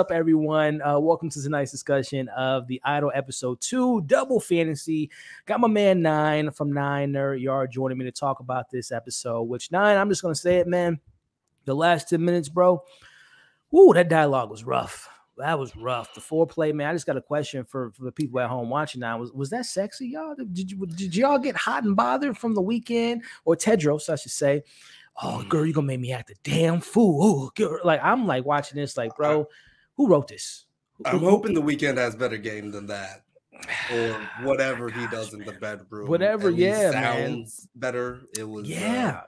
up, everyone? Uh, welcome to tonight's discussion of the Idol episode two, Double Fantasy. Got my man Nine from Nine Nerd Yard joining me to talk about this episode. Which Nine, I'm just gonna say it, man. The last 10 minutes, bro. Ooh, that dialogue was rough. That was rough. The foreplay, man. I just got a question for, for the people at home watching now. Was was that sexy, y'all? Did you did y'all get hot and bothered from the Weeknd or Tedros, I should say? Oh, girl, you're gonna make me act a damn fool. Ooh, girl. Like I'm like watching this, like, bro, who wrote this? I'm hoping the Weeknd has better game than that. Or whatever he does in the bedroom. Whatever, At yeah, sounds better. It was uh, Yeah.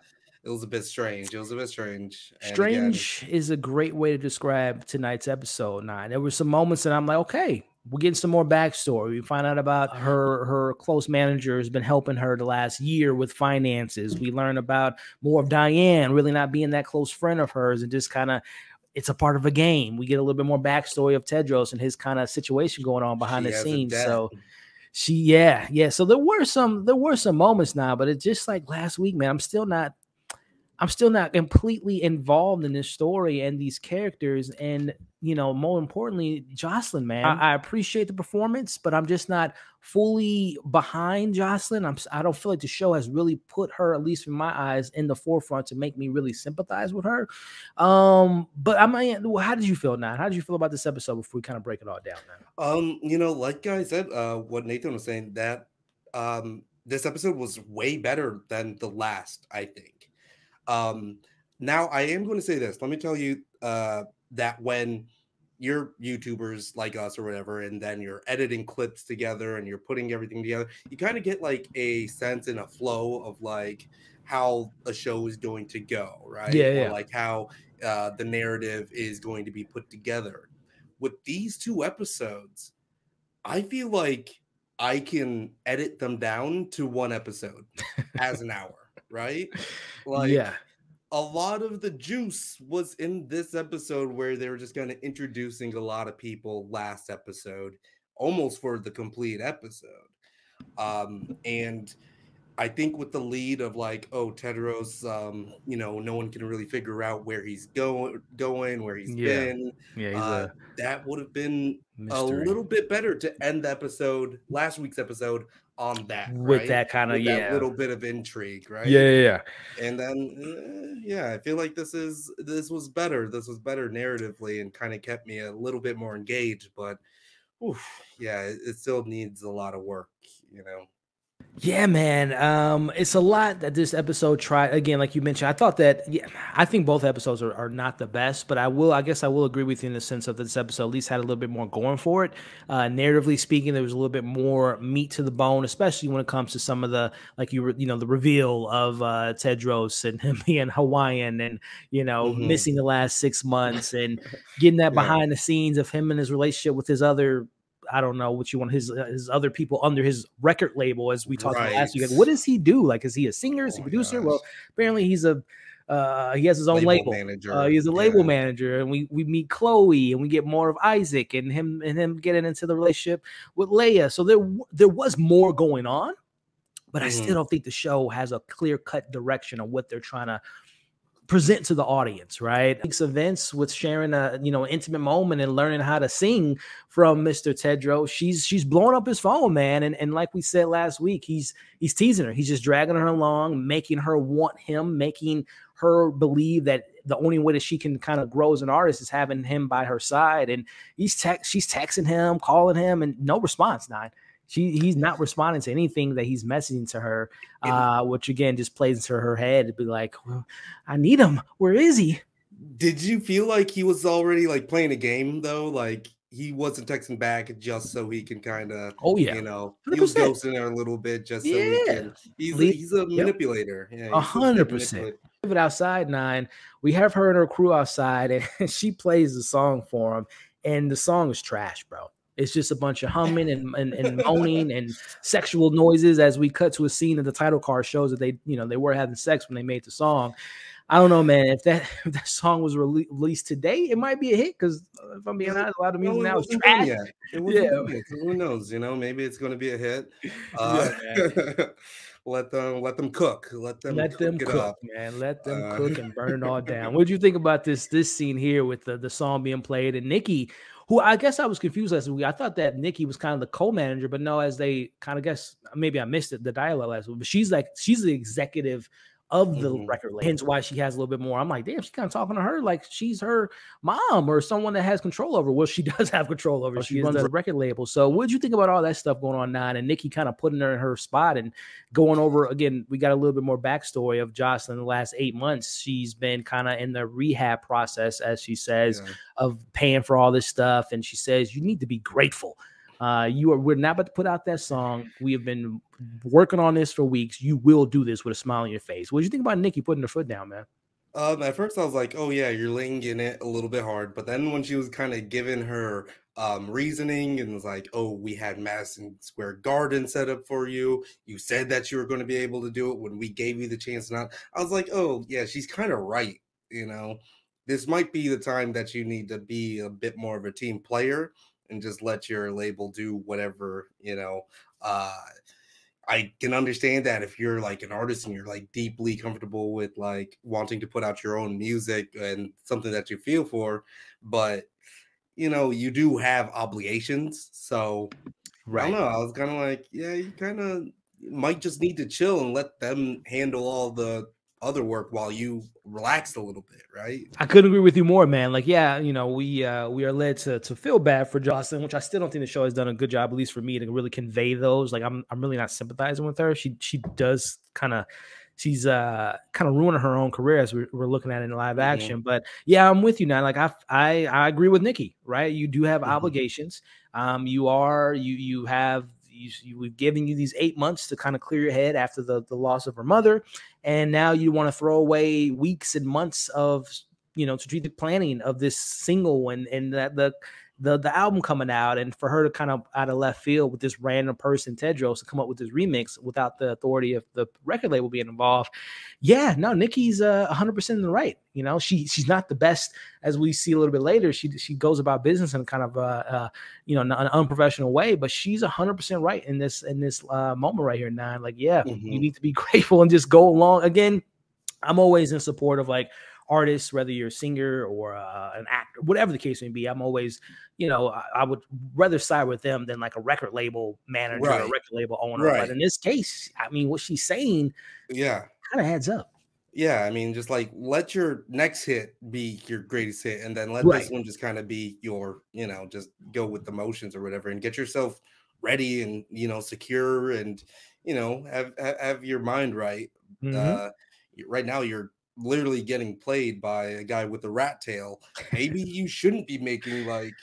it was a bit strange. It was a bit strange. And again, Strange is a great way to describe tonight's episode nine. There were some moments that I'm like, okay, we're getting some more backstory. We find out about her her close manager has been helping her the last year with finances. We learn about more of Diane really not being that close friend of hers and just kind of it's a part of a game. We get a little bit more backstory of Tedros and his kind of situation going on behind She the scenes. So she yeah, yeah. So there were some there were some moments now, but it's just like last week, man. I'm still not I'm still not completely involved in this story and these characters. And, you know, more importantly, Jocelyn, man, I, I appreciate the performance, but I'm just not fully behind Jocelyn. I'm, I don't feel like the show has really put her, at least in my eyes, in the forefront to make me really sympathize with her. Um, but I mean, how did you feel now? How did you feel about this episode before we kind of break it all down now? Um, you know, like I said, uh, what Nathan was saying, that um, this episode was way better than the last, I think. Um, now I am going to say this. Let me tell you uh, that when you're YouTubers like us or whatever, and then you're editing clips together and you're putting everything together, you kind of get like a sense and a flow of like how a show is going to go, right? Yeah, Or, yeah. like how uh, the narrative is going to be put together. With these two episodes, I feel like I can edit them down to one episode as an hour, right? Like yeah, a lot of the juice was in this episode where they were just kind of introducing a lot of people last episode, almost for the complete episode. Um, and I think with the lead of like, oh, Tedros, um, you know, no one can really figure out where he's going, going, where he's Yeah, been. yeah. He's Uh, that would have been a a little bit better to end the episode, last week's episode, on that. with right? that kind of With yeah, little bit of intrigue, right? yeah, yeah, yeah. and then uh, yeah i feel like this is this was better this was better narratively and kind of kept me a little bit more engaged but oof, yeah it, it still needs a lot of work you know Yeah, man. Um, it's a lot that this episode tried. Again, like you mentioned, I thought that. Yeah, I think both episodes are, are not the best, but I will. I guess I will agree with you in the sense of this episode at least had a little bit more going for it. Uh, narratively speaking, there was a little bit more meat to the bone, especially when it comes to some of the like you were, you know, the reveal of uh, Tedros and him being Hawaiian and you know Mhm. missing the last six months and getting that Yeah. behind the scenes of him and his relationship with his other I don't know what you want his uh, his other people under his record label as we talked about last week. Like, what does he do? Like, is he a singer? Is he Oh a my producer? gosh. Well, apparently he's a uh, he has his own label. Label manager, Uh, he's a label yeah. manager, and we we meet Chloe, and we get more of Isaac and him and him getting into the relationship with Leia. So there there was more going on, but I Mhm. still don't think the show has a clear cut direction of what they're trying to present to the audience, right? Week's events with sharing a you know intimate moment and learning how to sing from Mr. Tedros. She's she's blowing up his phone, man. And and like we said last week, he's he's teasing her. He's just dragging her along, making her want him, making her believe that the only way that she can kind of grow as an artist is having him by her side. And he's text she's texting him, calling him, and no response. Nine. She, he's not responding to anything that he's messaging to her, uh, which again just plays into her head to be like, well, I need him. Where is he? did you feel like he was already like playing a game though like he wasn't texting back just so he can kind of Oh yeah, you know he was 100%. ghosting her a little bit just so he Yeah. can he's a, he's a manipulator yeah A hundred percent. it outside nine. We have her and her crew outside, and she plays the song for him, and the song is trash, bro. It's just a bunch of humming and, and, and moaning and sexual noises as we cut to a scene that the title card shows that they, you know, they were having sex when they made the song. I don't know, man. If that if that song was rele- released today, it might be a hit. Because if I'm being honest, a lot of music it now is trash. yet. It Yeah. yet, who knows? You know, maybe it's going to be a hit. Uh, let them let them cook. Let them let cook them cook, up. man. Let them Uh, cook and burn it all down. What do you think about this this scene here with the, the song being played and Nikki, who I guess I was confused last week. I thought that Nikki was kind of the co-manager, but no, as they kind of guess maybe I missed it the dialogue last week. But she's like she's the executive of the Mhm. record label. Hence why she has a little bit more. I'm like, damn, she's kind of talking to her like she's her mom or someone that has control over. Well, she does have control over. Oh, She she runs runs the record label. So what did you think about all that stuff going on now? And Nikki kind of putting her in her spot and going over again. We got a little bit more backstory of Jocelyn the last eight months. She's been kind of in the rehab process, as she says, yeah. of paying for all this stuff. And she says, you need to be grateful. Uh, you are we're not about to put out that song. We have been working on this for weeks. You will do this with a smile on your face. What do you think about Nikki putting her foot down, man? Um, at first I was like, oh yeah, you're laying in it a little bit hard. But then when she was kind of giving her um reasoning and was like, oh, we had Madison Square Garden set up for you. You said that you were going to be able to do it when we gave you the chance not. I was like, oh yeah, she's kind of right. You know, this might be the time that you need to be a bit more of a team player and just let your label do whatever, you know. Uh I can understand that if you're like an artist and you're like deeply comfortable with like wanting to put out your own music and something that you feel for, but you know, you do have obligations. So I don't know. I was kind of like, yeah, you kind of might just need to chill and let them handle all the other work while you relax a little bit, right? I couldn't agree with you more, man. Like, yeah, you know, we uh we are led to to feel bad for Jocelyn, which I still don't think the show has done a good job, at least for me, to really convey those. Like, I'm I'm really not sympathizing with her. She she does kind of she's uh kind of ruining her own career as we're, we're looking at it in live Mhm. action. But yeah, I'm with you now. Like, I I I agree with Nikki, right? You do have Mhm. obligations. Um, you are you you have you, you we've given you these eight months to kind of clear your head after the the loss of her mother and now you want to throw away weeks and months of you know strategic planning of this single and and that the the the album coming out and for her to kind of out of left field with this random person Tedros to come up with this remix without the authority of the record label being involved. Yeah, no, Nikki's uh 100% in the right. You know, she she's not the best as we see a little bit later. She she goes about business in kind of uh, uh you know an unprofessional way, but she's 100% right in this in this uh moment right here nine. Like, yeah, you Mhm. need to be grateful and just go along. Again, I'm always in support of like artists, whether you're a singer or uh, an actor, whatever the case may be. I'm always, you know, I, I would rather side with them than like a record label manager or a Right. record label owner. Right. But in this case, I mean, what she's saying Yeah. kind of adds up. Yeah, I mean, just like let your next hit be your greatest hit, and then let Right. this one just kind of be your, you know, just go with the motions or whatever, and get yourself ready and you know secure, and you know have have, your mind right. Mhm. Uh, right now, you're literally getting played by a guy with a rat tail. Maybe you shouldn't be making like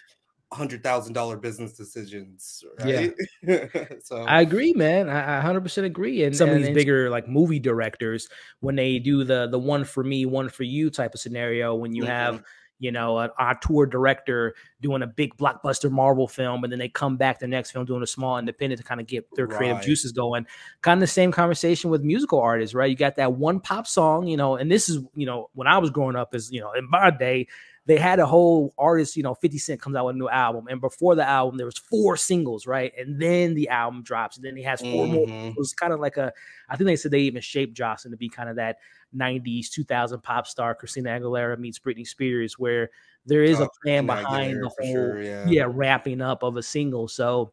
hundred thousand dollar business decisions, Yeah. so I agree, man. I, I 100% agree. And some of these bigger like movie directors, when they do the the one for me, one for you type of scenario, when you have Mhm. You know an auteur director doing a big blockbuster Marvel film, and then they come back the next film doing a small independent to kind of get their creative Right. juices going. Kind of the same conversation with musical artists, right? You got that one pop song, you know, and this is you know when I was growing up, is you know in my day they had a whole artist, you know, 50 Cent comes out with a new album. And before the album, there was four singles, right? And then the album drops, and then he has 4 more. Mhm. It was kind of like a, I think they said they even shaped Jocelyn to be kind of that 90s, 2000 pop star, Christina Aguilera meets Britney Spears, where there is a Oh, plan behind Aguilera the whole, sure, yeah. yeah, wrapping up of a single. So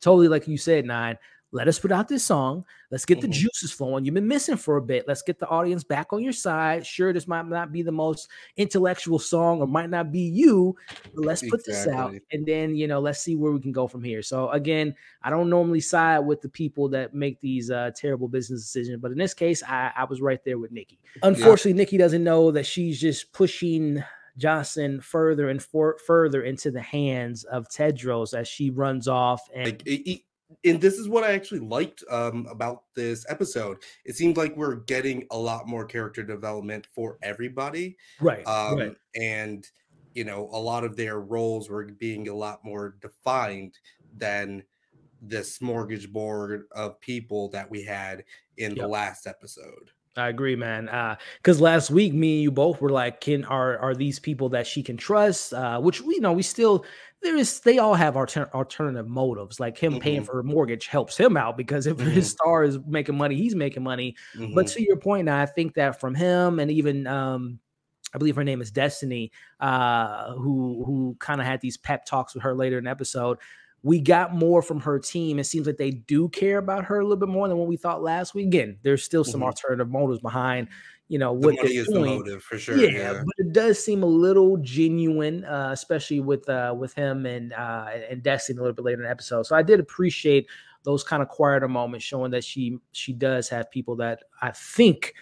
totally like you said, Nine. Let us put out this song. Let's get the Mhm. juices flowing. You've been missing for a bit. Let's get the audience back on your side. Sure, this might not be the most intellectual song or might not be you, but let's put this out. And then, you know, let's see where we can go from here. So, again, I don't normally side with the people that make these uh, terrible business decisions, but in this case, I, I was right there with Nikki. Unfortunately, Nikki doesn't know that she's just pushing Jocelyn further and for, further into the hands of Tedros as she runs off and like it- and this is what I actually liked um, about this episode. It seemed like we're getting a lot more character development for everybody, right, um, right. and you know, a lot of their roles were being a lot more defined than the smorgasbord of people that we had in Yep. the last episode. I agree, man. Because uh, last week, me and you both were like, "Can are are these people that she can trust?" Uh, which we you know we still there is. They all have alter, alternative motives. Like him mm-hmm. paying for a mortgage helps him out because if mm-hmm. his star is making money, he's making money. Mm-hmm. But to your point, now I think that from him and even um, I believe her name is Destiny, uh, who who kind of had these pep talks with her later in the episode we got more from her team. It seems like they do care about her a little bit more than what we thought last week. Again, there's still some mm-hmm. alternative motives behind, you know, what the they're doing. The motive, for sure. Yeah, yeah, but it does seem a little genuine, uh, especially with uh, with him and uh, and Destiny a little bit later in the episode. So I did appreciate those kind of quieter moments, showing that she she does have people that I think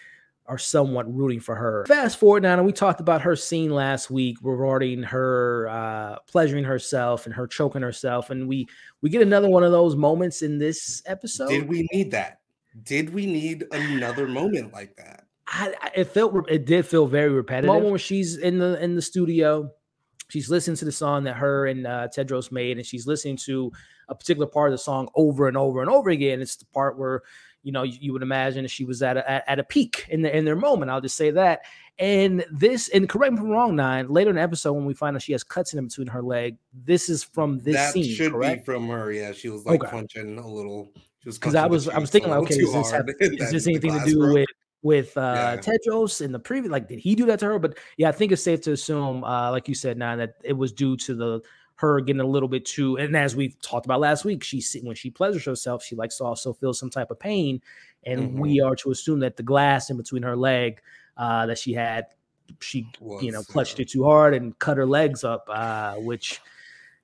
are somewhat rooting for her. Fast forward now, and we talked about her scene last week regarding her uh, pleasuring herself and her choking herself, and we we get another one of those moments in this episode. Did we need that? Did we need another moment like that? I, I, it felt it did feel very repetitive. The Moment where she's in the in the studio, she's listening to the song that her and uh, Tedros made, and she's listening to a particular part of the song over and over and over again. It's the part where you know, you, you would imagine she was at a, at a peak in the, in their moment. I'll just say that. And this, and correct me if I'm wrong, nine. Later in the episode, when we find out she has cuts in between her leg, this is from this that scene. Should correct? be from her. Yeah, she was like okay. punching a little. Just because I was, I was thinking, like, okay, does this, have, is this anything to do broke. with with uh yeah. Tedros in the previous? Like, did he do that to her? But yeah, I think it's safe to assume, uh, like you said, nine, that it was due to the her getting a little bit too. And as we talked about last week, she when she pleasures herself, she likes to also feel some type of pain and mm-hmm. we are to assume that the glass in between her leg uh, that she had, she Was, you know clutched uh, it too hard and cut her legs up, uh, which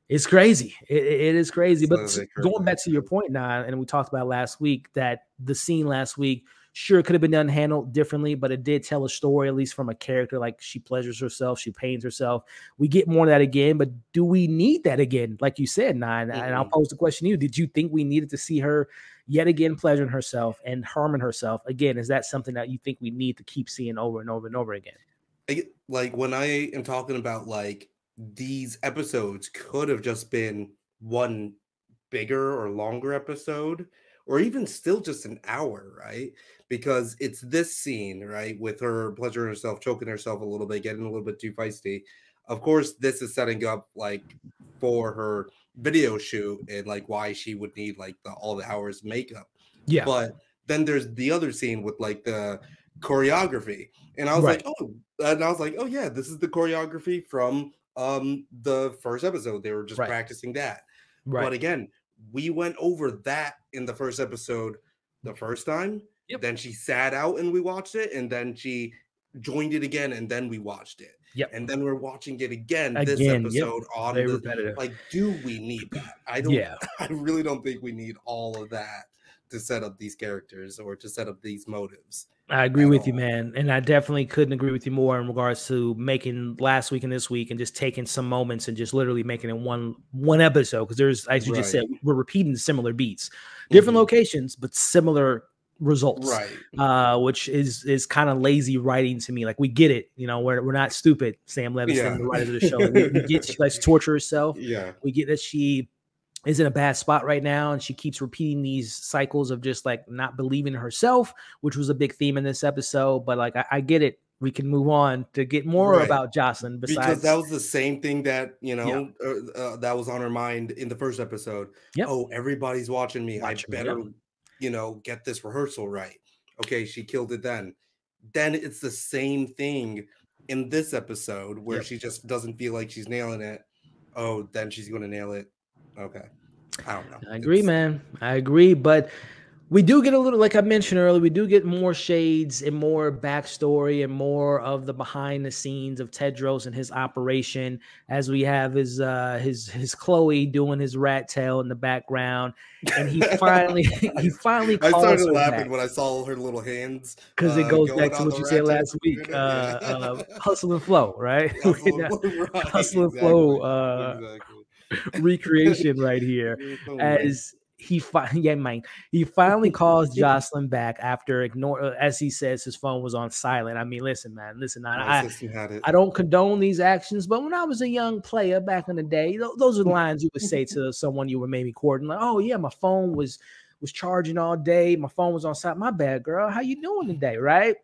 is crazy. it, it is crazy. But going back to your point now, and we talked about last week that the scene last week. Sure, it could have been done handled differently, but it did tell a story, at least from a character. Like she pleasures herself, she pains herself. We get more of that again, but do we need that again? Like you said, Nine. Mm-hmm. And I'll pose the question to you: Did you think we needed to see her yet again pleasuring herself and harming herself again is that something that you think we need to keep seeing over and over and over again like when i am talking about like these episodes could have just been one bigger or longer episode or even still just an hour right because it's this scene right with her pleasuring herself choking herself a little bit getting a little bit too feisty of course this is setting up like for her video shoot and like why she would need like the, all the hours makeup. Yeah. But then there's the other scene with like the choreography. And I was right. like, oh, and I was like, oh yeah, this is the choreography from um the first episode. They were just right. practicing that. Right. But again, we went over that in the first episode the mm-hmm. first time. Yep. Then she sat out and we watched it, and then she joined it again, and then we watched it. Yep. And then we're watching it again, again this episode yep. on Very the repetitive. like, do we need that? I don't yeah. I really don't think we need all of that to set up these characters or to set up these motives. I agree with you, man. And I definitely couldn't agree with you more in regards to making last week and this week and just taking some moments and just literally making it one one episode. Because there's as you right. just said, we're repeating similar beats, different mm-hmm. locations, but similar results right uh which is is kind of lazy writing to me like we get it you know we're, we're not stupid sam levinson yeah. the writer of the show we, we get she likes to torture herself yeah we get that she is in a bad spot right now and she keeps repeating these cycles of just like not believing in herself which was a big theme in this episode but like i, I get it we can move on to get more right. about Jocelyn. Besides, because that was the same thing that you know yeah. uh, uh, that was on her mind in the first episode. Yep. Oh, everybody's watching me. I better me, you know, get this rehearsal right. Okay, she killed it then. Then it's the same thing in this episode where yep. she just doesn't feel like she's nailing it. Oh, then she's going to nail it. Okay. I don't know. I agree, it's... man. I agree. But we do get a little like i mentioned earlier we do get more shades and more backstory and more of the behind the scenes of tedros and his operation as we have his uh his his chloe doing his rat tail in the background and he finally he finally i started laughing back. when i saw her little hands because uh, it goes back to what you said last week uh, uh, hustle and flow right hustle, right, hustle and flow uh exactly. recreation right here as he finally yeah, man, he finally calls Jocelyn back after ignore uh, as he says his phone was on silent. I mean, listen, man, listen, I I, I, don't condone these actions, but when I was a young player back in the day, th- those are the lines you would say to someone you were maybe courting, like, oh yeah, my phone was was charging all day. My phone was on side. My bad, girl. How you doing today? Right?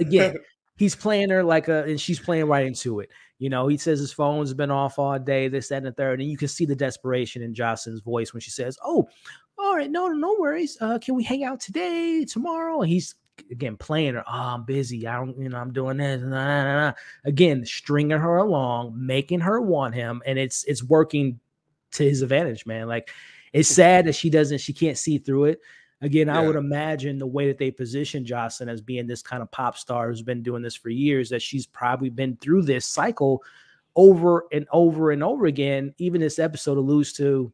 Again, he's playing her like a, and she's playing right into it. You know, he says his phone's been off all day, this, that, and the third. And you can see the desperation in Jocelyn's voice when she says, Oh, all right, no, no worries. Uh, can we hang out today, tomorrow? And he's again playing her. Oh, I'm busy. I don't, you know, I'm doing this. Nah, nah, nah. Again, stringing her along, making her want him, and it's it's working to his advantage, man. Like it's sad that she doesn't, she can't see through it. Again, yeah. I would imagine the way that they position Jocelyn as being this kind of pop star who's been doing this for years, that she's probably been through this cycle over and over and over again. Even this episode alludes to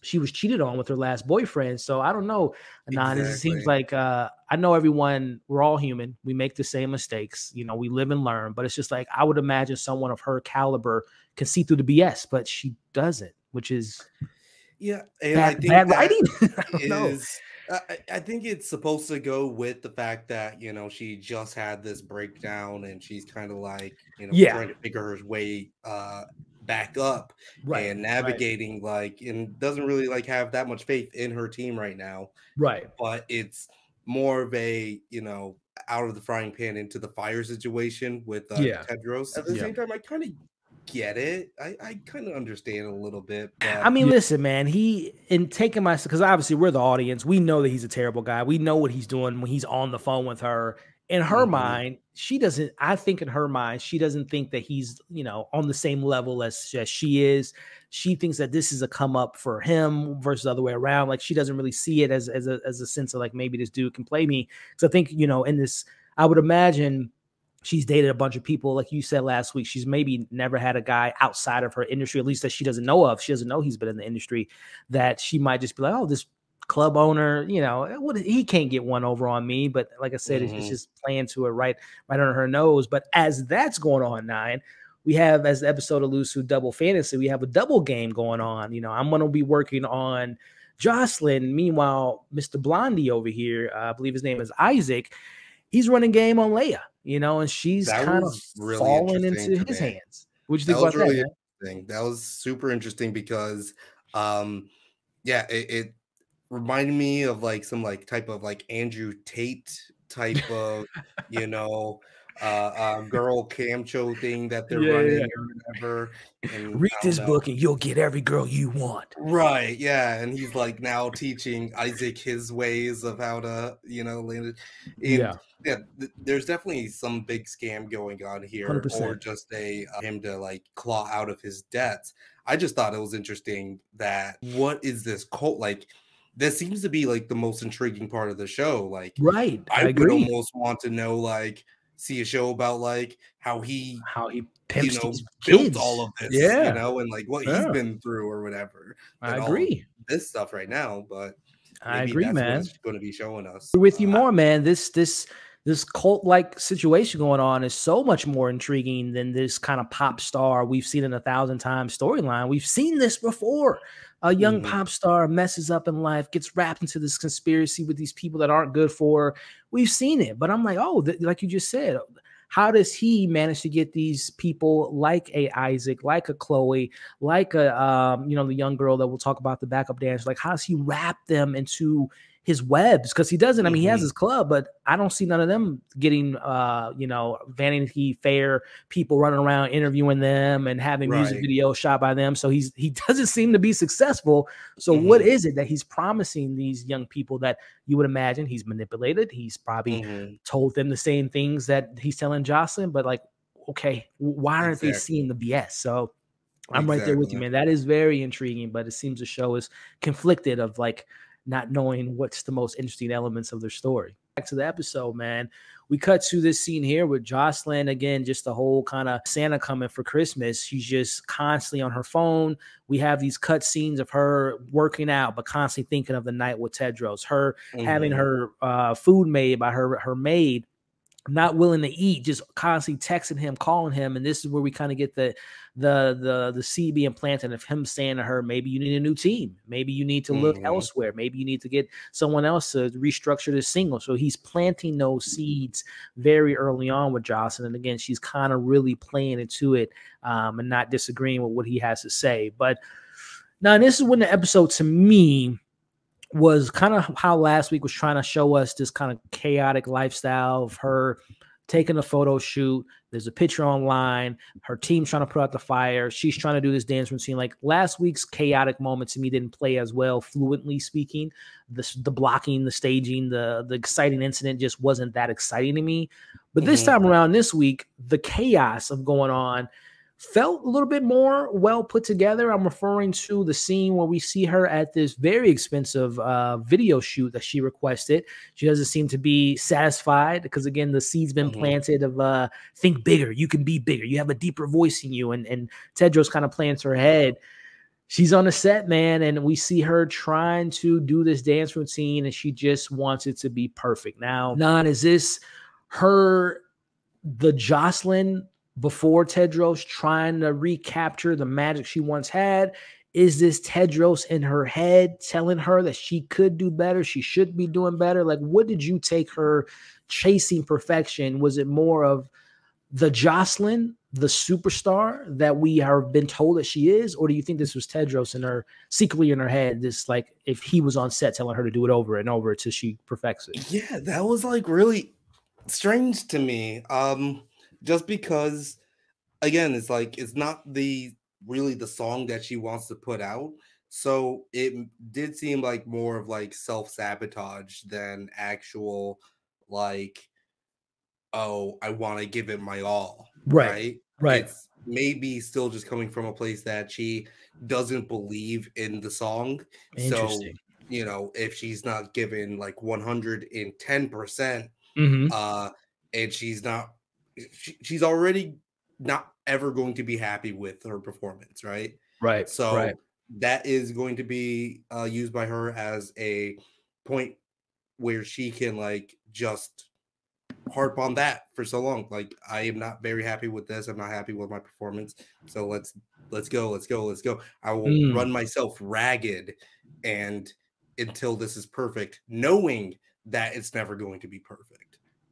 she was cheated on with her last boyfriend. So I don't know. Exactly. Nah, it seems like uh, I know everyone, we're all human. We make the same mistakes. You know, we live and learn, but it's just like I would imagine someone of her caliber can see through the BS, but she doesn't, which is yeah, and bad, I think bad writing. I is, I, I think it's supposed to go with the fact that you know she just had this breakdown and she's kind of like you know yeah. trying to figure her way uh back up right, and navigating right. like and doesn't really like have that much faith in her team right now right but it's more of a you know out of the frying pan into the fire situation with uh, yeah. Tedros. At the yeah. same time, I kind of get it. I, I kind of understand a little bit. But... I mean, listen, man, he in taking my because obviously we're the audience. We know that he's a terrible guy. We know what he's doing when he's on the phone with her. In her mm-hmm. mind, she doesn't. I think in her mind, she doesn't think that he's you know on the same level as, as she is. She thinks that this is a come up for him versus the other way around. Like she doesn't really see it as as a as a sense of like maybe this dude can play me. Because I think you know in this, I would imagine she's dated a bunch of people like you said last week she's maybe never had a guy outside of her industry at least that she doesn't know of. She doesn't know he's been in the industry that she might just be like oh this club owner you know eh, what he can't get one over on me but like i said mm-hmm. it's, just playing to it right right under her nose. But as that's going on nine we have as the episode alludes to double fantasy we have a double game going on. You know i'm going to be working on jocelyn meanwhile mr blondie over here uh, i believe his name is isaac he's running game on leia you know, and she's that kind of really falling into his me. hands. Would you think that about really that? Interesting. That was super interesting because, um, yeah, it, it reminded me of like some like type of like Andrew Tate type of, you know, uh, uh, girl camcho thing that they're yeah, running yeah. or whatever. And Read this know. book and you'll get every girl you want. Right. Yeah. And he's like now teaching Isaac his ways of how to, you know, land yeah. Yeah. Th- there's definitely some big scam going on here 100%. or just a uh, him to like claw out of his debts. I just thought it was interesting that what is this cult like? That seems to be like the most intriguing part of the show. Like, right. I, I would almost want to know, like, see a show about like how he how he pimps you know built all of this, yeah, you know, and like what yeah. he's been through or whatever. I agree. This stuff right now, but I agree, man. Going to be showing us with you uh, more, man. This this this cult like situation going on is so much more intriguing than this kind of pop star we've seen in a thousand times storyline. We've seen this before a young mm-hmm. pop star messes up in life, gets wrapped into this conspiracy with these people that aren't good for her. We've seen it, but I'm like, oh, th- like you just said, how does he manage to get these people like a Isaac, like a Chloe, like a um, you know, the young girl that we'll talk about the backup dancer? Like, how does he wrap them into his webs because he doesn't. I mean, mm-hmm. he has mm-hmm. his club, but I don't see none of them getting, uh, you know, Vanity Fair people running around interviewing them and having right. music videos shot by them. So he's he doesn't seem to be successful. So mm-hmm. what is it that he's promising these young people that you would imagine he's manipulated? He's probably mm-hmm. told them the same things that he's telling Jocelyn, but like, okay, why aren't exactly. they seeing the BS? So. I'm exactly. right there with you, man. That is very intriguing, but it seems the show is conflicted of like not knowing what's the most interesting elements of their story. Back to the episode, man. We cut to this scene here with Jocelyn again, just the whole kind of Santa coming for Christmas. She's just constantly on her phone. We have these cut scenes of her working out, but constantly thinking of the night with Tedros, her mm-hmm. having her uh, food made by her her maid not willing to eat, just constantly texting him, calling him, and this is where we kind of get the the the the seed being planted of him saying to her, maybe you need a new team, maybe you need to look mm-hmm. elsewhere, maybe you need to get someone else to restructure the single. So he's planting those seeds very early on with Jocelyn, and again, she's kind of really playing into it um, and not disagreeing with what he has to say. But now this is when the episode to me was kind of how last week was trying to show us this kind of chaotic lifestyle of her taking a photo shoot. There's a picture online. Her team's trying to put out the fire. She's trying to do this dance routine. Like last week's chaotic moment to me didn't play as well, fluently speaking. The, the blocking, the staging, the the exciting incident just wasn't that exciting to me. But this mm-hmm. time around, this week, the chaos of going on felt a little bit more well put together. I'm referring to the scene where we see her at this very expensive uh, video shoot that she requested. She doesn't seem to be satisfied because again, the seed's been mm-hmm. planted of uh, think bigger, you can be bigger, you have a deeper voice in you, and and Tedros kind of plants her head. She's on the set, man, and we see her trying to do this dance routine, and she just wants it to be perfect. Now, Nan, is this her the Jocelyn before Tedros trying to recapture the magic she once had? Is this Tedros in her head telling her that she could do better? She should be doing better? Like, what did you take her chasing perfection? Was it more of the Jocelyn, the superstar that we have been told that she is? Or do you think this was Tedros in her secretly in her head? This, like, if he was on set telling her to do it over and over until she perfects it? Yeah, that was like really strange to me. Um, just because again it's like it's not the really the song that she wants to put out so it did seem like more of like self-sabotage than actual like oh i want to give it my all right right, right. it's maybe still just coming from a place that she doesn't believe in the song so you know if she's not given like 110% mm-hmm. uh and she's not she, she's already not ever going to be happy with her performance, right? Right. So right. that is going to be uh, used by her as a point where she can like just harp on that for so long. Like I am not very happy with this. I'm not happy with my performance. So let's let's go, let's go, let's go. I will mm. run myself ragged and until this is perfect, knowing that it's never going to be perfect.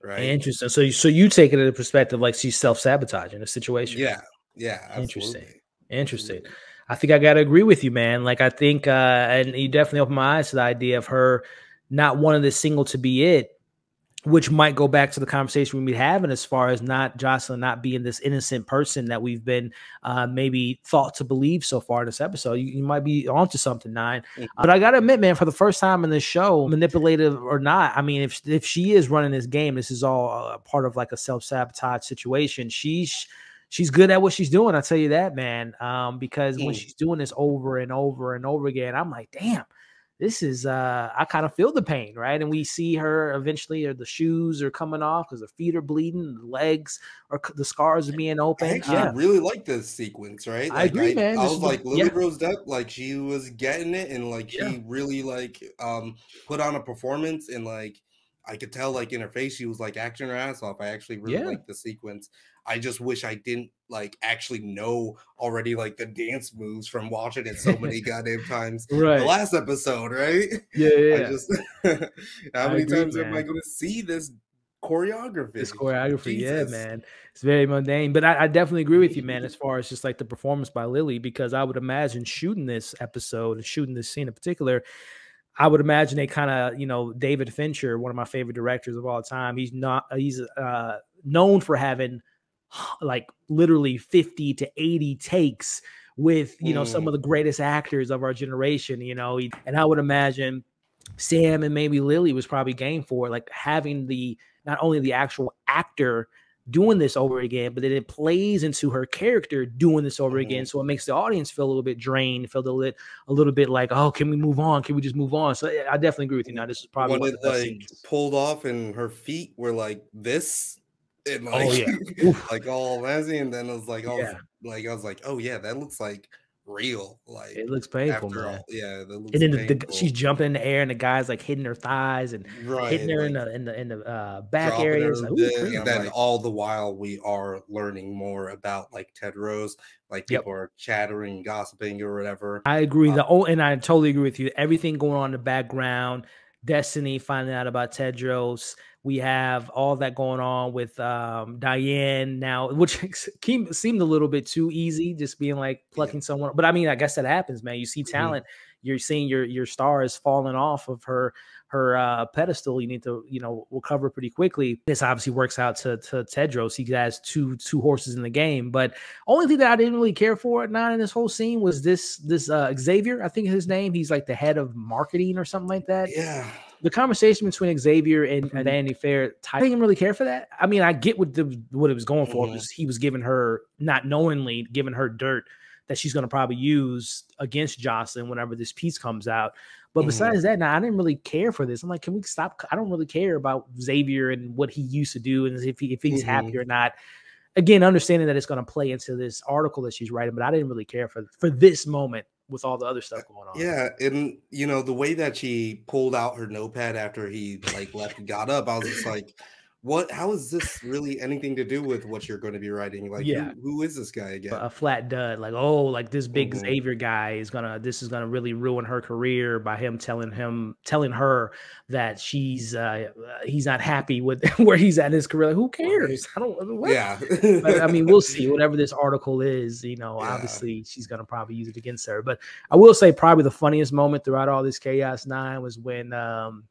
Right. Interesting. So, so you take it in a perspective like she's self sabotaging the situation. Yeah. Yeah. Absolutely. Interesting. Interesting. I think I got to agree with you, man. Like, I think, uh, and you definitely opened my eyes to the idea of her not wanting this single to be it which might go back to the conversation we've been having as far as not Jocelyn not being this innocent person that we've been uh, maybe thought to believe so far in this episode. You, you might be onto something, 9 mm-hmm. But I gotta admit, man, for the first time in this show, manipulative or not, I mean, if if she is running this game, this is all a part of like a self sabotage situation. She's she's good at what she's doing. I tell you that, man. Um, because mm. when she's doing this over and over and over again, I'm like, damn this is uh I kind of feel the pain, right? And we see her eventually, or the shoes are coming off because the feet are bleeding, the legs or the scars are being open. I actually uh, really like this sequence, right? Like, I agree, I, man. I was like Lily yeah. Rose Depp, like she was getting it, and like yeah. she really like um put on a performance, and like I could tell like in her face she was like acting her ass off. I actually really yeah. like the sequence. I just wish I didn't like actually know already like the dance moves from watching it so many goddamn times. Right. The last episode, right? Yeah, yeah. I just how many agree, times man. am I going to see this choreography? This choreography, Jesus. yeah, man. It's very mundane, but I, I, definitely agree with you, man. As far as just like the performance by Lily, because I would imagine shooting this episode and shooting this scene in particular. I would imagine they kind of, you know, David Fincher, one of my favorite directors of all time. He's not, he's uh, known for having like literally 50 to 80 takes with you know mm. some of the greatest actors of our generation you know and i would imagine sam and maybe lily was probably game for like having the not only the actual actor doing this over again but then it plays into her character doing this over mm. again mm-hmm. so it makes the audience feel a little bit drained feel a little, a little bit like oh can we move on can we just move on so i definitely agree with you now this is probably when it like pulled off and her feet were like this and oh, like, oh yeah, like all messy, and then it was like, oh, yeah. like I was like, oh yeah, that looks like real. Like it looks painful, man. All, yeah, and then the, the, she's jumping in the air, and the guy's like hitting her thighs and right, hitting her like, in the in the in the uh, back areas. Like, and then like, all the while we are learning more about like Tedros. Like people yep. are chattering, gossiping, or whatever. I agree. Um, the oh, and I totally agree with you. Everything going on in the background. Destiny finding out about Tedros, we have all that going on with um, Diane now, which seemed a little bit too easy, just being like plucking yeah. someone. But I mean, I guess that happens, man. You see mm-hmm. talent, mm-hmm. you're seeing your your star is falling off of her her uh, pedestal, you need to you know recover pretty quickly. This obviously works out to to Tedros. He has two two horses in the game, but only thing that I didn't really care for at nine in this whole scene was this this uh, Xavier. I think his name. He's like the head of marketing or something like that. Yeah. The conversation between Xavier and, and Vanity Fair, I didn't really care for that. I mean, I get what the what it was going for Mhm. he was giving her not knowingly giving her dirt that she's going to probably use against Jocelyn whenever this piece comes out. But Mhm. besides that, now I didn't really care for this. I'm like, can we stop? I don't really care about Xavier and what he used to do and if he if he's Mhm. happy or not. Again, understanding that it's going to play into this article that she's writing, but I didn't really care for for this moment with all the other stuff going on. Yeah, and you know the way that she pulled out her notepad after he like left and got up, I was just like, "What? How is this really anything to do with what you're going to be writing? Like, Yeah. who, who is this guy again?" a flat dud like oh like this big Mhm. xavier guy is gonna this is gonna really ruin her career by him telling him telling her that she's uh he's not happy with where he's at in his career like, who cares i don't what? yeah, but i mean we'll see whatever this article is you know Yeah. obviously she's gonna probably use it against her but i will say probably the funniest moment throughout all this chaos nine was when um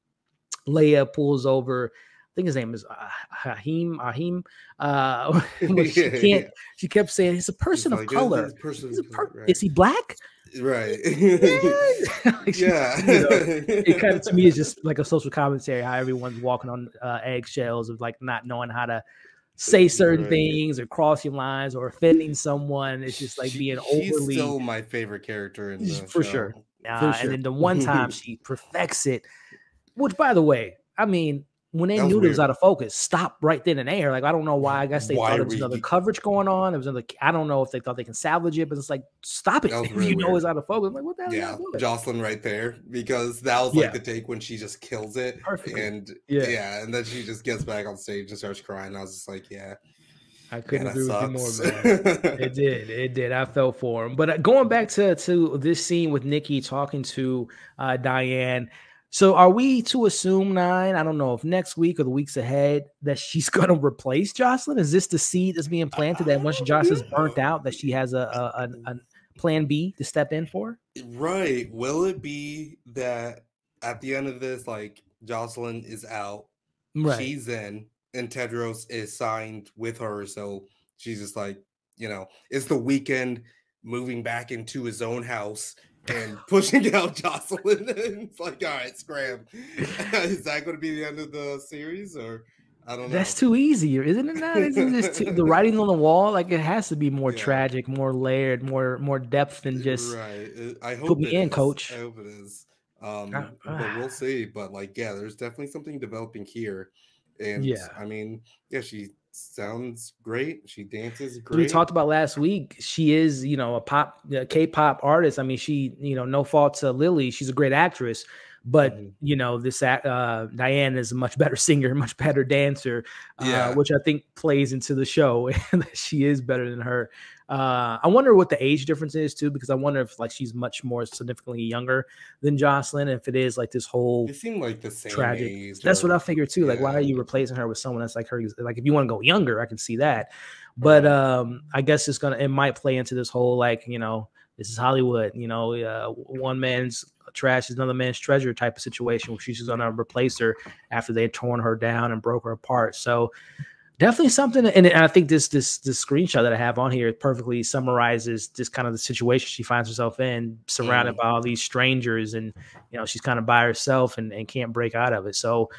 leia pulls over think his name is Haim. Ahim. Uh, she can't. yeah. She kept saying he's a person of like, "Oh, color. person He's a per- color," Is he black? right? Yeah. Like, she- yeah, you know, it kind of to me is just like a social commentary how everyone's walking on uh, eggshells of like not knowing how to say certain Right. things or crossing lines or offending someone. It's just like She- being she's overly still my favorite character in the For show. sure. uh, for and then the one time she perfects it, which by the way, I mean, when they That knew it was out of focus, stop right then and there. Like I don't know why. I guess they Why thought there was another coverage going on. There was another. I don't know if they thought they can salvage it, but it's like stop it. That was If really you know it's out of focus, I'm like what the hell? yeah? Jocelyn right there because that was like Yeah. the take when she just kills it, Perfectly. and Yeah. yeah. and then she just gets back on stage and starts crying. I was just like, yeah, I couldn't agree with you more, man. it did it did i felt for him but uh, going back to to this scene with nikki talking to uh diane so are we to assume nine i don't know if next week or the weeks ahead that she's going to replace jocelyn? Is this the seed that's being planted that once jocelyn's burnt out that she has a, a, a, a plan b to step in for? Right? Will it be that at the end of this, like Jocelyn is out, right. She's in, and Tedros is signed with her, so she's just like, you know, it's the Weeknd moving back into his own house and pushing out Jocelyn. and it's like, all right, scram. is that going to be the end of the series, or I don't know? that's too easy isn't it not isn't this too, the writing on the wall like it has to be more Yeah. tragic more layered more more depth than just right. I hope put me it in, is. coach. I hope it is. Um, Uh, but we'll see. But like, yeah, there's definitely something developing here, and Yeah. I mean, yeah, she sounds great. She dances great. we talked about last week she is you know a pop a k-pop artist i mean she you know no fault to lily she's a great actress but Mhm. you know this uh diane is a much better singer much better dancer uh, Yeah. which i think plays into the show she is better than her uh i wonder what the age difference is too because i wonder if like she's much more significantly younger than jocelyn if it is like this whole They seem like the same tragic. age. That's what I figured too. Like, why are you replacing her with someone that's like her? Like, if you want to go younger, I can see that. But um, I guess it's gonna it might play into this whole like you know this is Hollywood. You know, uh, one man's trash is another man's treasure type of situation where she's gonna replace her after they torn her down and broke her apart. So definitely something. And I think this this this screenshot that I have on here perfectly summarizes just kind of the situation she finds herself in, surrounded Mm. by all these strangers, and you know she's kind of by herself and, and can't break out of it. So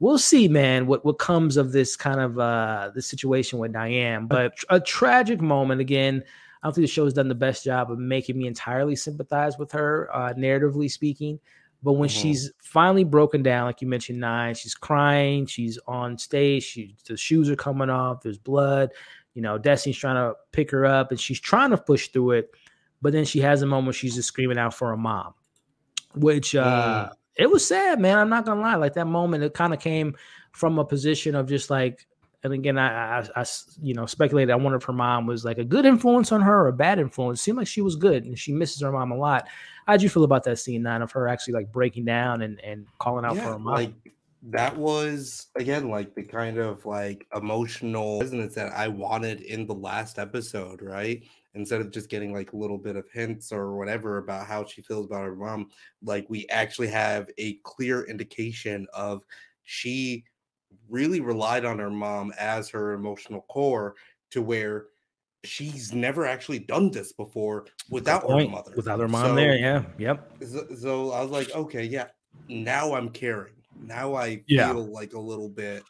we'll see, man, what what comes of this kind of uh the situation with Diane. But a tragic moment again. I don't think the show's done the best job of making me entirely sympathize with her, uh, narratively speaking. But when Mhm. she's finally broken down, like you mentioned, nine, she's crying, she's on stage, she the shoes are coming off, there's blood. You know, Destiny's trying to pick her up and she's trying to push through it, but then she has a moment where she's just screaming out for her mom, which uh Mm. it was sad, man. I'm not gonna lie. Like that moment, it kind of came from a position of just like, and again, I, you know, speculated. I wonder if her mom was like a good influence on her or a bad influence. It seemed like she was good, and she misses her mom a lot. How'd you feel about that scene, nine of her actually like breaking down and and calling out for her mom? like that was again like the kind of like emotional resonance that I wanted in the last episode, right? instead of just getting like a little bit of hints or whatever about how she feels about her mom like we actually have a clear indication of she really relied on her mom as her emotional core to where she's never actually done this before without her mother. Without her mom so, there yeah yep. So, so, i was like okay yeah now i'm caring. Now i feel like a little bit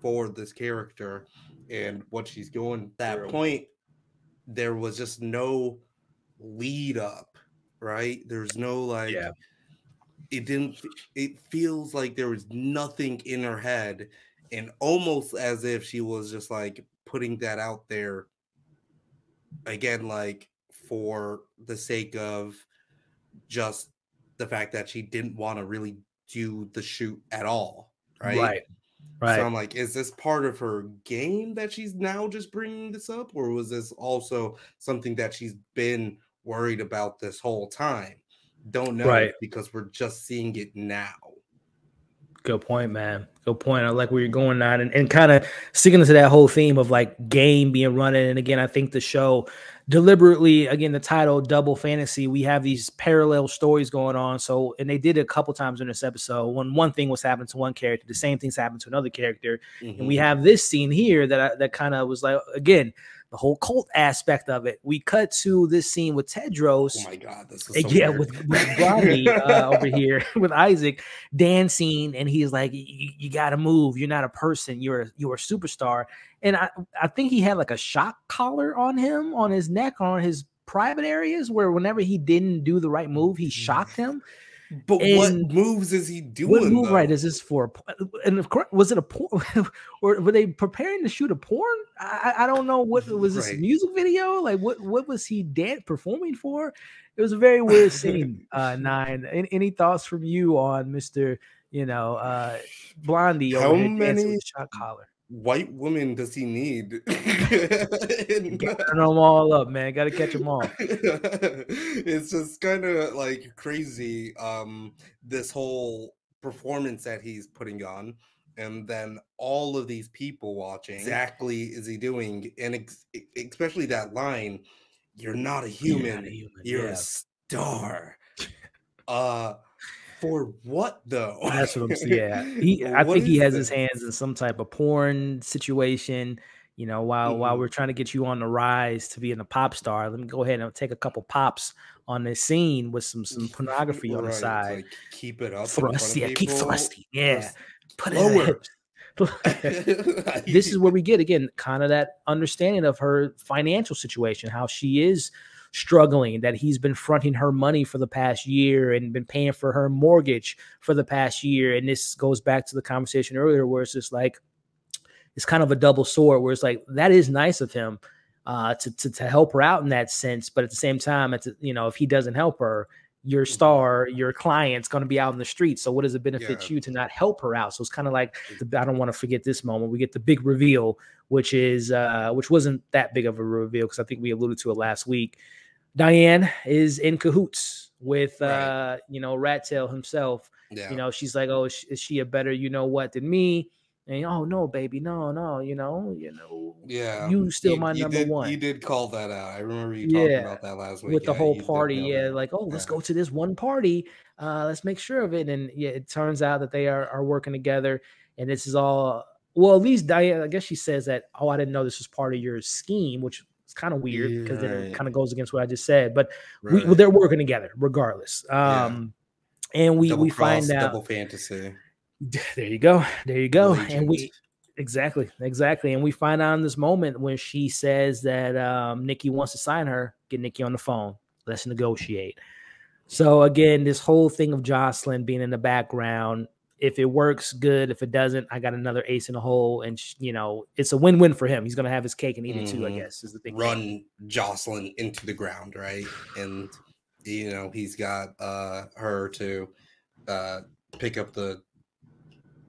for this character and what she's going that point there was just no lead up, right? There's no like yeah. It didn't it feels like there was nothing in her head and almost as if she was just like putting that out there again like for the sake of just the fact that she didn't want to really do the shoot at all right right Right. So I'm like, is this part of her game that she's now just bringing this up, or was this also something that she's been worried about this whole time? Don't know right. because we're just seeing it now. Good point, man. Good point. I like where you're going on and, and kind of sticking to that whole theme of like game being running. And again, I think the show deliberately again the title double fantasy we have these parallel stories going on so and they did it a couple times in this episode when one thing was happening to one character the same things happened to another character mm-hmm. and we mm-hmm. have this scene here that I, that kind of was like again the whole cult aspect of it. We cut to this scene with Tedros. Oh my god, this is so yeah, weird. with, with Blondie uh, over here with Izaak dancing, and he's like, "You got to move. You're not a person. You're a, you're a superstar." And I I think he had like a shock collar on him on his neck on his private areas where whenever he didn't do the right move, he shocked him. But and what moves is he doing? What move though? right is this for? And of course, was it a porn? or were they preparing to shoot a porn? I, I don't know. What was this right. music video? Like what? What was he dance performing for? It was a very weird scene. Uh, nine. Any, any thoughts from you on Mister? You know, uh, Blondie. How many shot collar? White woman does he need? Turn them all up, man. Got to catch them all. it's just kind of like crazy. Um, this whole performance that he's putting on, and then all of these people watching. Exactly, is he doing? And ex- especially that line, "You're not a human. You're, a human. You're yeah. a star." Uh for what though? That's what I'm saying. Yeah, he, I think he has this? his hands in some type of porn situation. You know, while mm-hmm. while we're trying to get you on the rise to being a pop star, let me go ahead and take a couple pops on this scene with some some pornography right. on the side. Like keep it up. Thrust, yeah, keep thrusting. Yeah, put it. this is where we get again kind of that understanding of her financial situation, how she is struggling, that he's been fronting her money for the past year and been paying for her mortgage for the past year. And this goes back to the conversation earlier where it's just like, it's kind of a double sword where it's like, that is nice of him uh, to, to, to help her out in that sense. But at the same time, it's, you know, if he doesn't help her, your mm-hmm. star, your client's going to be out in the street. So what does it benefit yeah. you to not help her out? So it's kind of like the, I don't want to forget this moment. We get the big reveal, which is uh, which wasn't that big of a reveal because I think we alluded to it last week. Dyanne is in cahoots with uh, you know Rat Tail himself. Yeah. You know, she's like, "Oh, is she a better you know what than me?" And oh no, baby, no, no, you know, you know, yeah, you still my number did, one. You did call that out. I remember you talking yeah. about that last week with yeah, the whole party. Yeah, like oh, let's go to this one party. Uh, let's make sure of it. And yeah, it turns out that they are are working together, and this is all. Well, at least Dyanne, I guess she says that. Oh, I didn't know this was part of your scheme, which it's kind of weird yeah, because it kind of goes against what I just said. But right. we, they're working together regardless. Um, yeah. and we double we cross, find out double fantasy. There you go. There you go. And we exactly exactly. And we find out in this moment when she says that um, Nikki wants to sign her. Get Nikki on the phone. Let's negotiate. So again, this whole thing of Jocelyn being in the background if it works, good. If it doesn't, I got another ace in the hole, and you know it's a win-win for him. He's gonna have his cake and eat it too. I mm-hmm. guess is the thing. Run Jocelyn into the ground, right? And you know he's got uh her to uh pick up the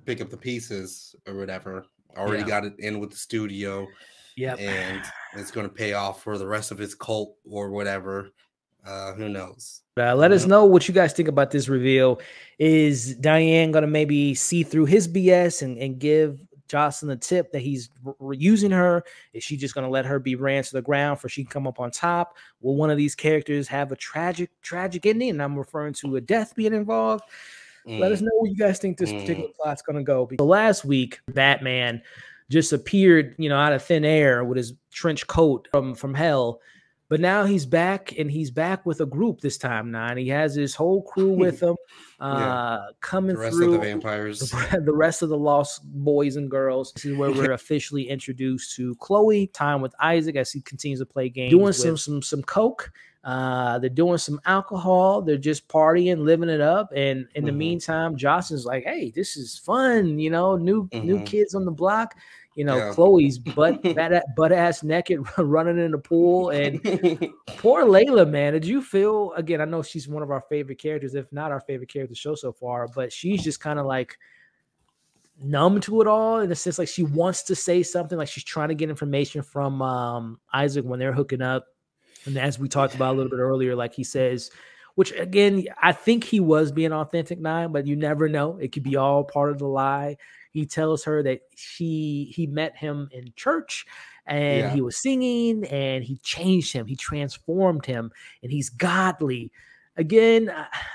pick up the pieces or whatever. Already yeah. got it in with the studio. Yeah, and it's going to pay off for the rest of his cult or whatever. Uh, who knows? Uh, let us know what you guys think about this reveal. Is Dyanne gonna maybe see through his BS and, and give Jocelyn the tip that he's re- using her? Is she just going to let her be ran to the ground for she can come up on top? Will one of these characters have a tragic, tragic ending? And I'm referring to a death being involved. Mm. Let us mm. know what you guys think this mm. particular plot's going to go. Because last week, Batman just appeared, you know, out of thin air with his trench coat from from hell but now he's back and he's back with a group this time now. And he has his whole crew with him uh yeah. coming the rest through of the vampires. The, rest of the lost boys and girls. This is where we're officially introduced to Chloe, time with Izaak as he continues to play games. Doing with, some some some coke. Uh, they're doing some alcohol. They're just partying, living it up. And in mm-hmm. the meantime, Jocelyn's like, "Hey, this is fun. You know, new mm-hmm. new kids on the block." You know, yeah. Chloe's butt butt ass naked running in the pool. And poor Leia, man, did you feel again? I know she's one of our favorite characters, if not our favorite character the show so far, but she's just kind of like numb to it all in a sense like she wants to say something like she's trying to get information from um Izaak when they're hooking up and as we talked about a little bit earlier like he says which again I think he was being authentic nine but you never know it could be all part of the lie he tells her that she he met him in church and yeah. he was singing and he changed him, he transformed him, and he's godly. Again,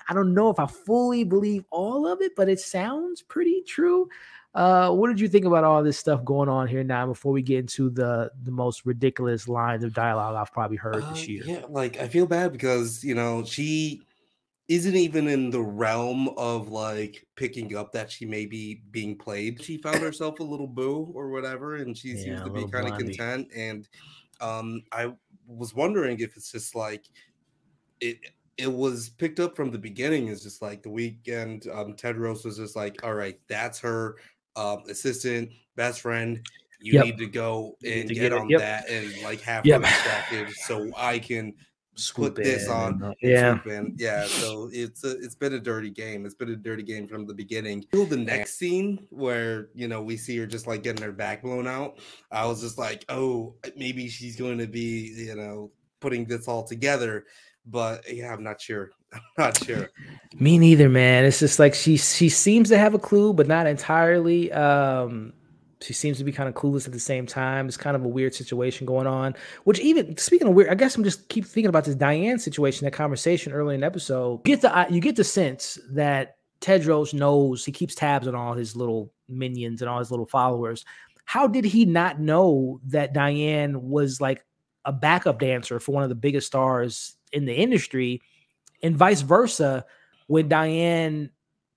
I don't know if I fully believe all of it, but it sounds pretty true. Uh, what did you think about all this stuff going on here now before we get into the the most ridiculous lines of dialogue I've probably heard uh, this year? Yeah, like I feel bad because you know she isn't even in the realm of like picking up that she may be being played. She found herself a little boo or whatever, and she yeah, seems to be kind of content. And um, I was wondering if it's just like it it was picked up from the beginning. Is just like the Weeknd. Um, Tedros was just like, all right, that's her um, assistant, best friend. You yep. need to go and get, get, on yep. that and like have yep. her distracted so I can put this on. Uh, yeah, yeah. So it's a, it's been a dirty game. It's been a dirty game from the beginning. Till The next scene where you know we see her just like getting her back blown out, I was just like, oh, maybe she's going to be you know putting this all together. But yeah, I'm not sure. I'm not sure. Me neither, man. It's just like she she seems to have a clue, but not entirely. Um she seems to be kind of clueless at the same time. It's kind of a weird situation going on. Which even speaking of weird, I guess I'm just keep thinking about this Dyanne situation, that conversation early in the episode. Get the you get the sense that Tedros knows he keeps tabs on all his little minions and all his little followers. How did he not know that Dyanne was like a backup dancer for one of the biggest stars in the industry, and vice versa? When Dyanne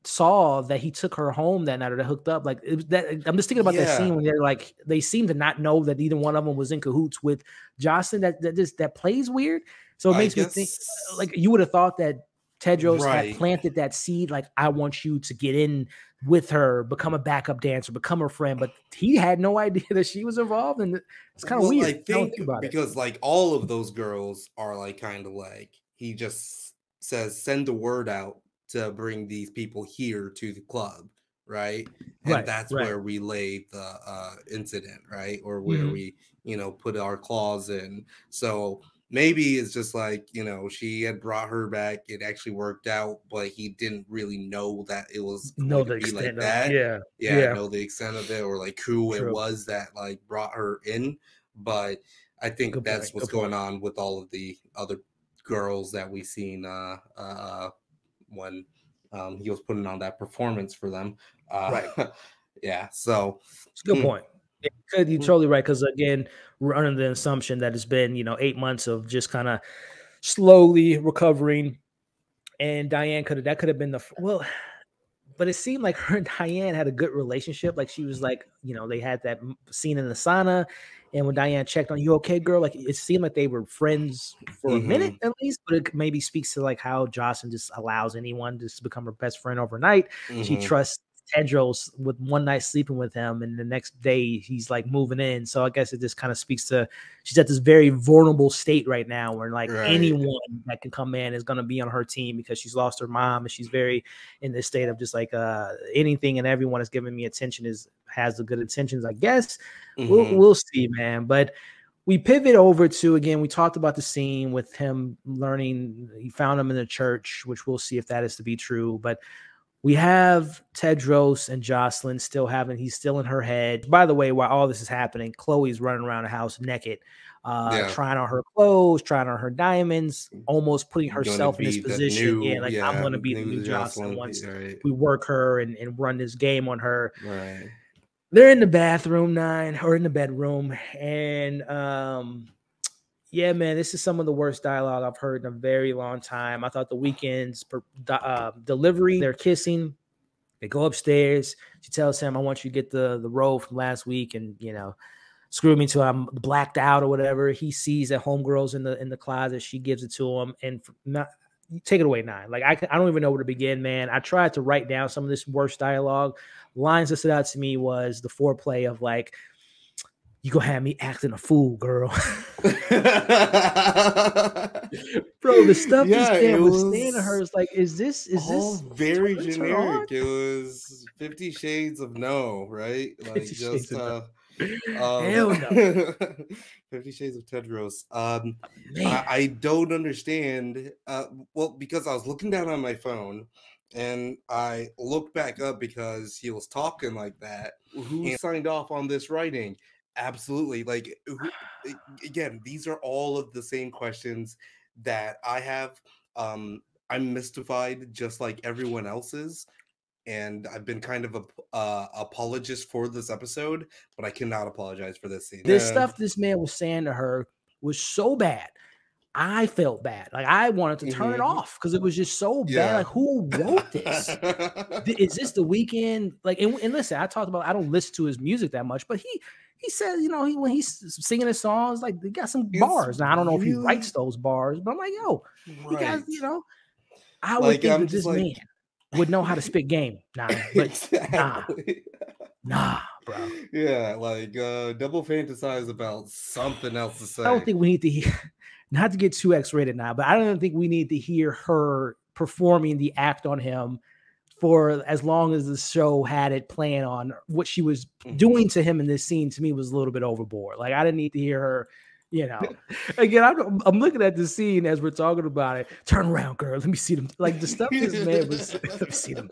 saw that he took her home that night or they hooked up. Like that, I'm just thinking about yeah. that scene when they're like they seem to not know that either one of them was in cahoots with Jocelyn. That that just that plays weird. So it makes guess... me think like you would have thought that Tedros right. had planted that seed. Like I want you to get in with her, become a backup dancer, become her friend. But he had no idea that she was involved, and it's kind of well, weird. I think, think because it. like all of those girls are like kind of like he just says send the word out to bring these people here to the club, right? And right, that's right. where we lay the uh, incident, right? Or where mm-hmm. we, you know, put our claws in. So maybe it's just like you know she had brought her back it actually worked out but he didn't really know that it was know the extent like that yeah yeah, yeah. know the extent of it or like who True. it was that like brought her in but i think Good that's point. what's Good going point. on with all of the other girls that we've seen uh uh when um, he was putting on that performance for them. Uh, right. yeah. So it's a good mm. point. you're mm. totally right. Because again, we're under the assumption that it's been you know eight months of just kind of slowly recovering, and Dyanne could have that could have been the well. But it seemed like her and Dyanne had a good relationship. Like she was like, you know, they had that scene in the sauna, and when Dyanne checked on you, okay, girl, like it seemed like they were friends for mm-hmm. a minute at least, but it maybe speaks to like how Jocelyn just allows anyone just to become her best friend overnight. Mm-hmm. She trusts Tedros with one night sleeping with him, and the next day he's like moving in. So I guess it just kind of speaks to she's at this very vulnerable state right now, where like right. anyone that can come in is going to be on her team because she's lost her mom, and she's very in this state of just like uh anything and everyone is giving me attention is has the good intentions. I guess mm-hmm. we'll we'll see, man. But we pivot over to again we talked about the scene with him learning he found him in the church which we'll see if that is to be true but we have Tedros and Jocelyn still having, he's still in her head. By the way, while all this is happening, Chloe's running around the house naked, uh, yeah. trying on her clothes, trying on her diamonds, almost putting herself in this position. New, yeah, like yeah, I'm going to be the new Jocelyn, Jocelyn once right. we work her and, and run this game on her. Right. They're in the bathroom nine or in the bedroom. And um, yeah, man, this is some of the worst dialogue I've heard in a very long time. I thought the Weeknd's uh, delivery, they're kissing. They go upstairs. She tells him, "I want you to get the the role from last week," and you know, screw me till I'm blacked out or whatever. He sees that homegirl's in the in the closet. She gives it to him, and not take it away nine. Like I, I don't even know where to begin, man. I tried to write down some of this worst dialogue. Lines that stood out to me was the foreplay of like you gonna have me acting a fool, girl. Bro, the stuff yeah, this was, was saying to her is like, is this is this very generic? It was Fifty Shades of No, right? Like just uh um, Hell no. Fifty Shades of Tedros. Um, I, I, don't understand. Uh, well, because I was looking down on my phone and I looked back up because he was talking like that. Who signed off on this writing? Absolutely. Like again, these are all of the same questions that I have. Um, I'm mystified just like everyone else is. And I've been kind of a uh, apologist for this episode, but I cannot apologize for this scene. This stuff this man was saying to her was so bad. I felt bad. Like I wanted to turn mm-hmm. it off because it was just so yeah. bad. Like who wrote this? Is this the Weeknd? Like and, and, listen, I talked about I don't listen to his music that much, but he he says, you know, he when he's singing his songs, like they got some it's bars. Now I don't know really... if he writes those bars, but I'm like, yo, right. he got, you know, I would like, think I'm that this like... man would know how to spit game. Nah, but exactly. nah, nah, bro. Yeah, like uh double fantasize about something else to say. I don't think we need to hear not to get too X-rated now, but I don't think we need to hear her performing the act on him for as long as the show had it playing on what she was mm-hmm. doing to him in this scene to me was a little bit overboard. Like I didn't need to hear her, you know. Again, I'm, I'm looking at the scene as we're talking about it. Turn around, girl. Let me see them. Like the stuff this man was. let me see them.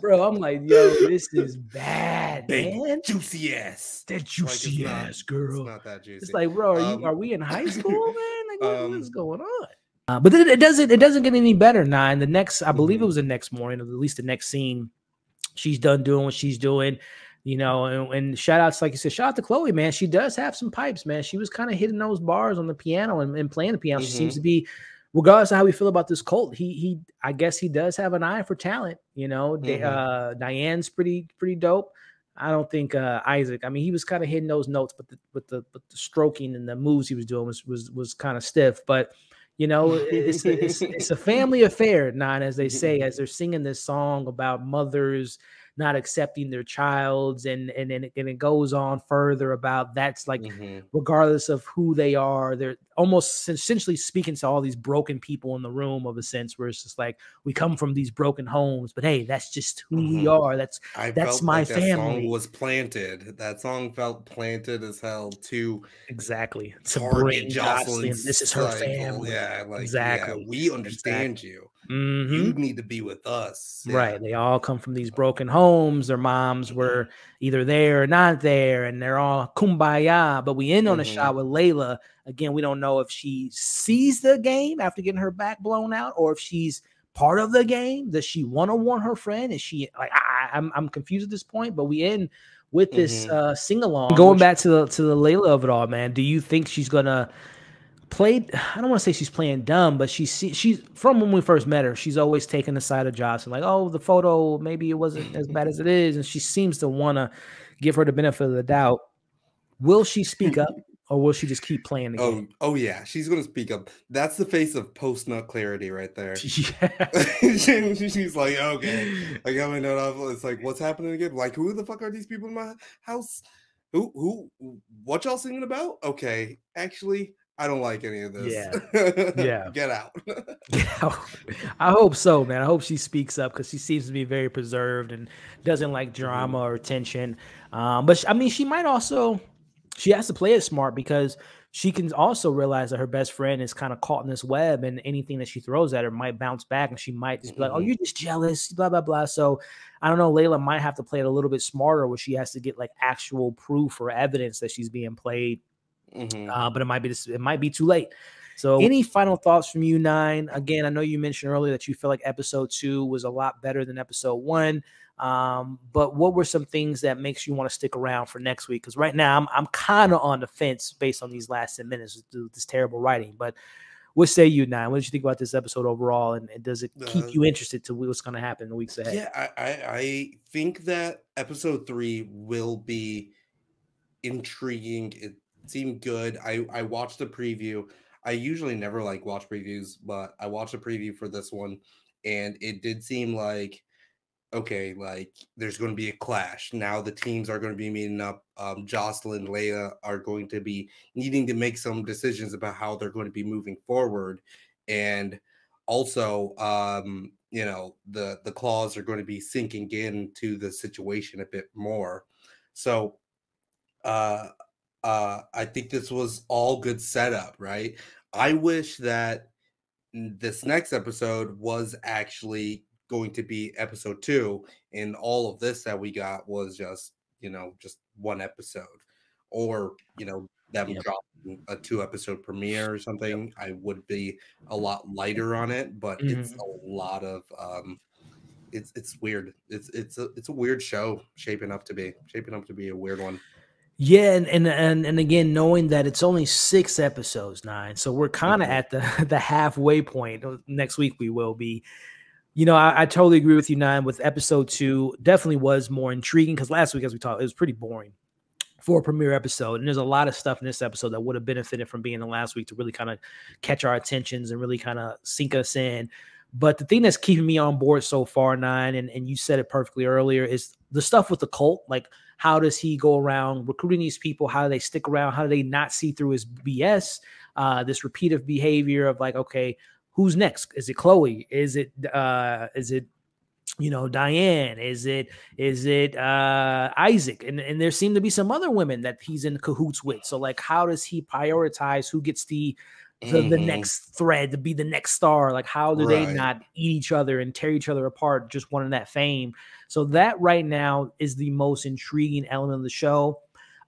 Bro, I'm like, yo, this is bad, Big, man. Juicy ass. That juicy like ass, girl. It's not that juicy. It's like, bro, are, um, you, are we in high school, man? Like, what, um, what is going on? Uh, but then it doesn't it doesn't get any better. Nine the next I believe mm-hmm. it was the next morning, or at least the next scene. She's done doing what she's doing, you know. And, and shout outs, like you said, shout out to Chloe, man. She does have some pipes, man. She was kind of hitting those bars on the piano and, and playing the piano. Mm-hmm. She seems mm-hmm. to be, regardless of how we feel about this cult, he he I guess he does have an eye for talent. You know, mm-hmm. uh, Dyanne's pretty pretty dope. I don't think uh, Izaak. I mean, he was kind of hitting those notes, but the with the but the stroking and the moves he was doing was was was kind of stiff. But you know, it's a, it's, it's a family affair, nine, as they say, as they're singing this song about mothers not accepting their child's and and and it, and it goes on further about that's like mm-hmm. regardless of who they are they're almost essentially speaking to all these broken people in the room of a sense where it's just like we come from these broken homes but hey that's just who mm-hmm. we are. That's I that's my like that family. was planted. That song felt planted as hell to exactly. To bring Jocelyn this is her family. Yeah like exactly. yeah, we understand exactly. you Mm-hmm. You need to be with us. Yeah. Right. They all come from these broken homes. Their moms mm-hmm. were either there or not there, and they're all kumbaya. But we end on mm-hmm. a shot with Leia. Again, we don't know if she sees the game after getting her back blown out or if she's part of the game. Does she want to warn her friend? Is she like I, am I'm, I'm confused at this point, but we end with this mm-hmm. uh sing along. Going back to the to the Leia of it all, man. Do you think she's gonna played I don't want to say she's playing dumb, but she's she's from when we first met her, she's always taken the side of Jocelyn, like, oh, the photo maybe it wasn't as bad as it is, and she seems to want to give her the benefit of the doubt. Will she speak up, or will she just keep playing the oh, game? Oh yeah, she's gonna speak up. That's the face of post nut clarity right there. Yeah, she's like, okay, I got my note off. It's like, what's happening again? Like, who the fuck are these people in my house? Who who? What y'all singing about? Okay, actually I don't like any of this. Yeah. Yeah. Get out. I hope so, man. I hope she speaks up because she seems to be very preserved and doesn't like mm-hmm. drama or tension. Um, but she, I mean, she might also, she has to play it smart because she can also realize that her best friend is kind of caught in this web and anything that she throws at her might bounce back and she might just be like, oh, Mhm. you're just jealous, blah, blah, blah. So I don't know. Leia might have to play it a little bit smarter where she has to get like actual proof or evidence that she's being played. Mhm. Uh, but it might be this, it might be too late. So any final thoughts from you, Nine? Again, I know you mentioned earlier that you feel like episode two was a lot better than episode one. Um, but what were some things that makes you want to stick around for next week? Because right now I'm I'm kind of on the fence based on these last 10 minutes with this terrible writing. But what say you, Nine? What did you think about this episode overall? And, and does it keep Uh, you interested to what's going to happen in the weeks ahead? Yeah, I, I I think that episode three will be intriguing. Seemed good. I I watched the preview. I usually never like watch previews, but I watched a preview for this one, and it did seem like okay, like there's going to be a clash. Now the teams are going to be meeting up. Um, Jocelyn, Leia are going to be needing to make some decisions about how they're going to be moving forward, and also, um, you know, the the claws are going to be sinking into the situation a bit more. So, uh, uh, I think this was all good setup, right? I wish that this next episode was actually going to be episode two, and all of this that we got was just, you know, just one episode, or you know, them Yep. dropping a two episode premiere or something. I would be a lot lighter on it, but it's Mhm. a lot of um it's it's weird. It's it's a it's a weird show shaping up to be shaping up to be a weird one. Yeah, and and and, and again, knowing that it's only six episodes, nine, so we're kind of Mhm. at the the halfway point. Uh, Next week we will be. You know, I, I totally agree with you, nine. With episode two, definitely was more intriguing because last week, as we talked, it was pretty boring for a premiere episode. And there's a lot of stuff in this episode that would have benefited from being in last week to really kind of catch our attentions and really kind of sink us in. But the thing that's keeping me on board so far, nine, and, and you said it perfectly earlier, is the stuff with the cult. Like, how does he go around recruiting these people? How do they stick around? How do they not see through his BS? Uh, this repeated behavior of like, okay, who's next? Is it Chloe? Is it uh is it you know Dyanne? Is it is it uh Izaak? And and there seem to be some other women that he's in cahoots with. So like how does he prioritize who gets the the, the Mhm. next thread to be the next star? Like how do they not eat each other and tear each other apart just wanting that fame? So that right now is the most intriguing element of the show.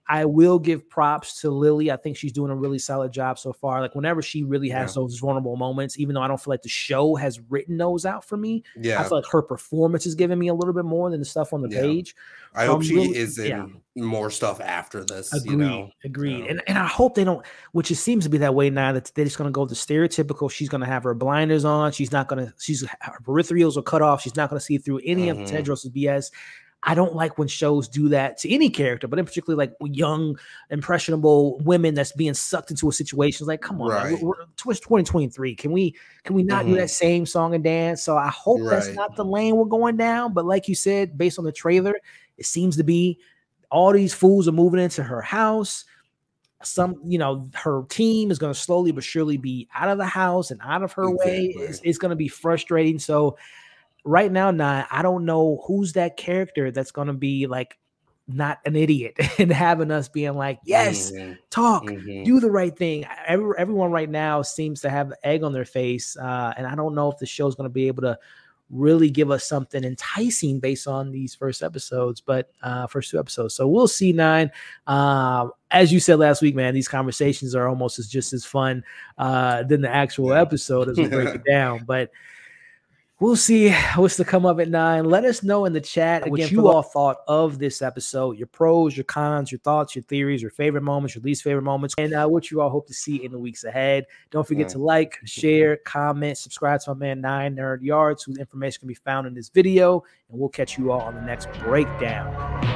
I will give props to Lily. I think she's doing a really solid job so far. Like whenever she really has Yeah. those vulnerable moments, even though I don't feel like the show has written those out for me, yeah. I feel like her performance is giving me a little bit more than the stuff on the Yeah. page. I hope she really- is in yeah. more stuff after this. Agreed. You know, agreed. And and I hope they don't, which it seems to be that way now that they're just gonna go the stereotypical. She's gonna have her blinders on. She's not gonna, she's her peripherals are cut off. She's not gonna see through any of Mhm. Tedros' BS. I don't like when shows do that to any character, but in particular, like young, impressionable women that's being sucked into a situation. It's like, come on, Right. we're, we're, it's 2023. Can we can we not do Mhm. that same song and dance? So I hope that's not the lane we're going down. But like you said, based on the trailer, it seems to be all these fools are moving into her house. Some, you know, her team is going to slowly but surely be out of the house and out of her way. Exactly. It's, it's going to be frustrating. So, right now, now I don't know who's that character that's going to be like not an idiot and having us being like, yes, Mhm, talk, mhm. do the right thing. Every, everyone right now seems to have egg on their face, uh, and I don't know if the show's going to be able to really give us something enticing based on these first episodes, but uh, first two episodes. So we'll see. Nine, uh, as you said last week, man, these conversations are almost as just as fun uh, than the actual episode as we break it down, but. We'll see what's to come up at nine. Let us know in the chat what Again, you all thought of this episode, your pros, your cons, your thoughts, your theories, your favorite moments, your least favorite moments, and uh, what you all hope to see in the weeks ahead. Don't forget to like, share, comment, subscribe to my man Nine Nerd Yards, whose information can be found in this video. And we'll catch you all on the next breakdown.